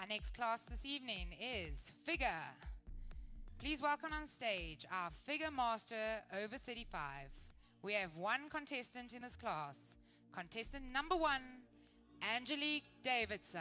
Our next class this evening is Figure. Please welcome on stage our Figure Master over 35. We have one contestant in this class. Contestant number one, Angelique Davidson.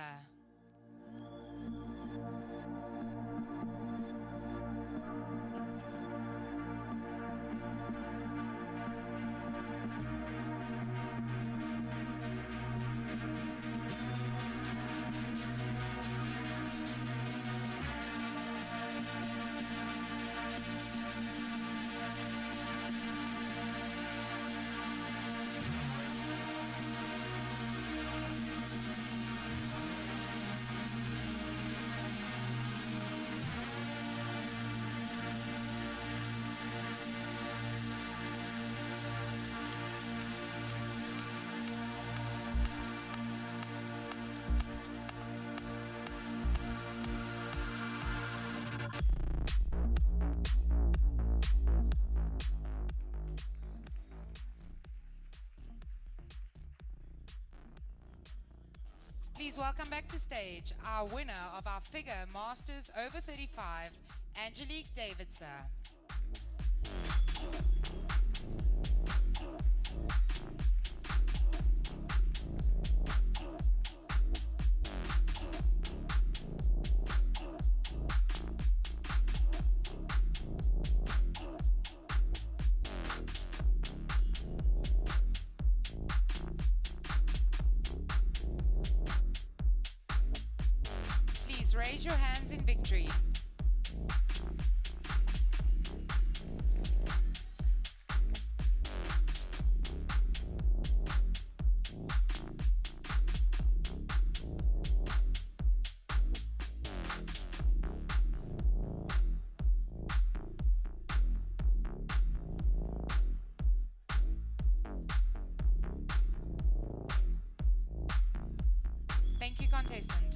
Please welcome back to stage our winner of our Figure Masters over 35, Angelique Davidson. Please raise your hands in victory. Thank you, contestants.